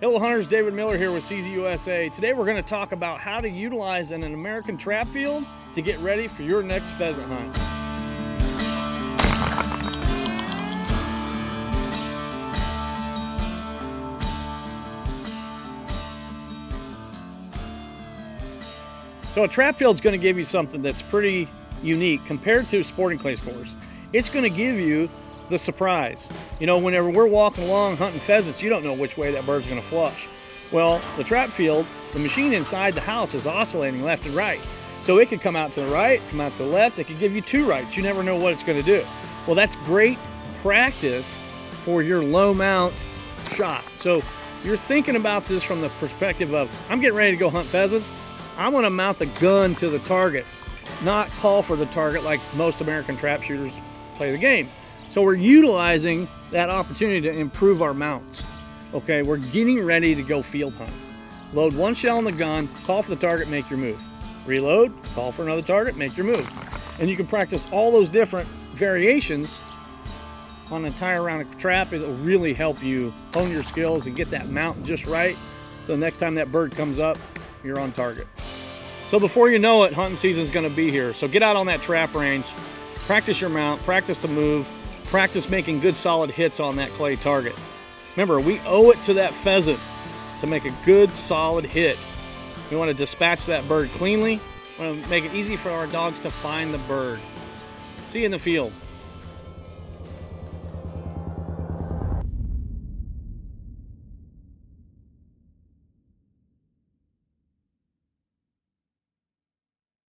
Hello hunters, David Miller here with CZ-USA. Today we're going to talk about how to utilize an American trap field to get ready for your next pheasant hunt. So a trap field is going to give you something that's pretty unique compared to sporting clays courses. It's going to give you the surprise. You know, whenever we're walking along hunting pheasants, you don't know which way that bird's going to flush. Well, the trap field, the machine inside the house is oscillating left and right. So it could come out to the right, come out to the left. It could give you two rights. You never know what it's going to do. Well, that's great practice for your low mount shot. So you're thinking about this from the perspective of, I'm getting ready to go hunt pheasants. I'm going to mount the gun to the target, not call for the target like most American trap shooters play the game. So we're utilizing that opportunity to improve our mounts. Okay, we're getting ready to go field hunt. Load one shell in the gun, call for the target, make your move. Reload, call for another target, make your move. And you can practice all those different variations on an entire round of trap. It'll really help you hone your skills and get that mount just right. So next time that bird comes up, you're on target. So before you know it, hunting season is gonna be here. So get out on that trap range, practice your mount, practice the move, practice making good solid hits on that clay target. Remember, we owe it to that pheasant to make a good solid hit. We want to dispatch that bird cleanly. We want to make it easy for our dogs to find the bird. See you in the field.